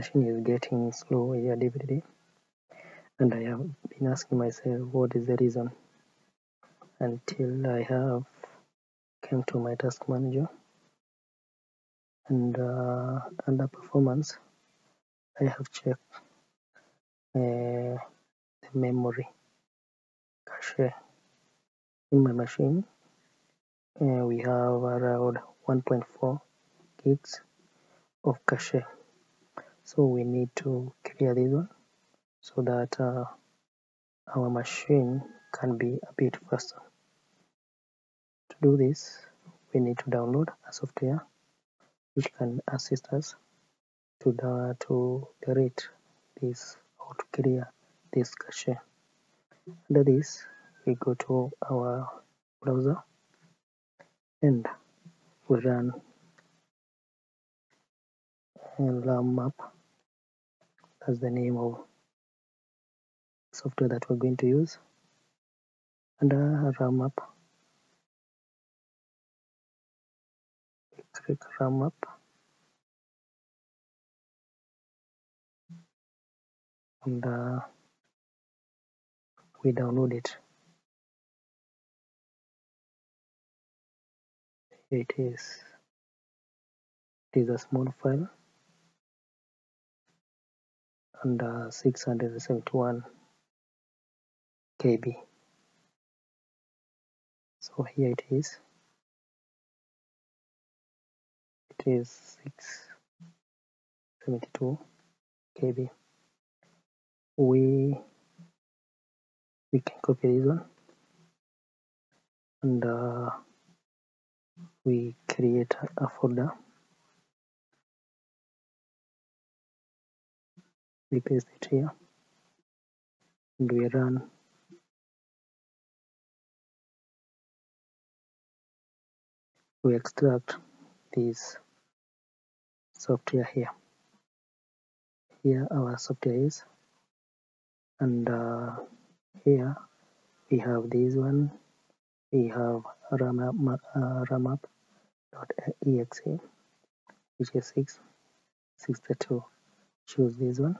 machine is getting slow here every day and I have been asking myself what is the reason? Until I have came to my task manager. And uh, under performance I have checked uh, the memory cache in my machine. Uh, we have around 1.4 gigs of cache so we need to clear this one so that uh, our machine can be a bit faster. To do this we need to download a software which can assist us to the, to delete this or to clear this cache. Under this we go to our browser and we run RAMMap that's the name of software that we're going to use. And under ram we click RAMMap and uh, we download it. It is. It is a small file uh, 671 KB. So here it is. It is 672 KB. We we can copy this one. And uh, we create a folder we paste it here and we run. We extract this software here. Here our software is. And uh, here we have this one. We have RAMMap uh, RAMMap.exe which is 6 62 choose this one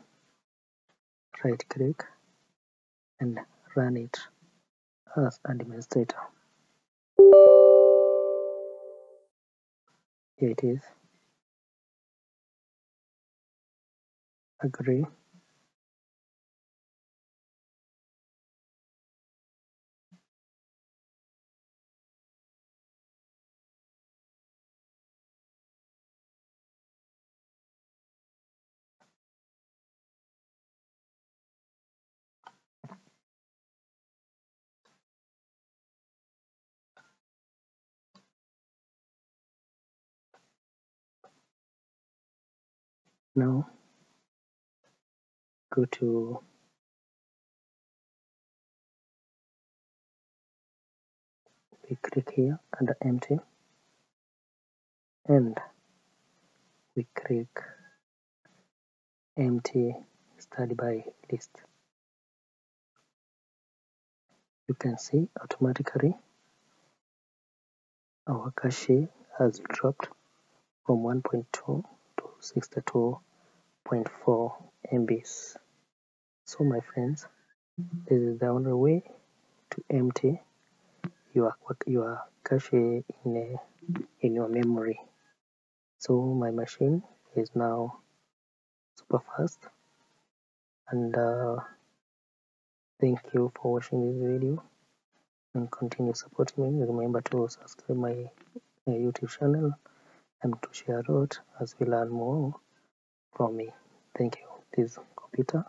right click and run it as administrator. Here it is agree now go to we click here under empty. And we click empty standby list. You can see automatically our cache has dropped from 1.2 to 62.4 MBs so my friends this is the only way to empty your your cache in a, in your memory. So my machine is now super fast. And uh, thank you for watching this video. And continue supporting me. Remember to subscribe my uh, youtube channel and to share out as we learn more from me. Thank you. This is computer